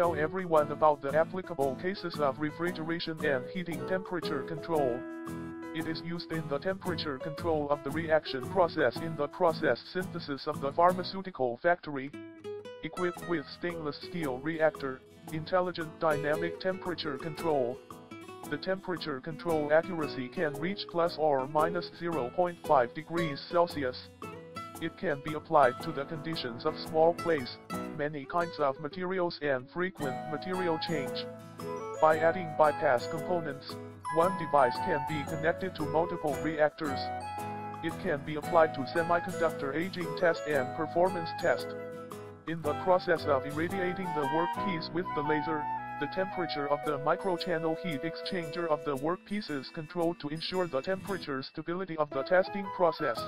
tell everyone about the applicable cases of refrigeration and heating temperature control. It is used in the temperature control of the reaction process in the process synthesis of the pharmaceutical factory. Equipped with stainless steel reactor, intelligent dynamic temperature control. The temperature control accuracy can reach plus or minus 0.5 degrees Celsius. It can be applied to the conditions of small place, many kinds of materials and frequent material change. By adding bypass components, one device can be connected to multiple reactors. It can be applied to semiconductor aging test and performance test. In the process of irradiating the workpiece with the laser, the temperature of the microchannel heat exchanger of the workpiece is controlled to ensure the temperature stability of the testing process.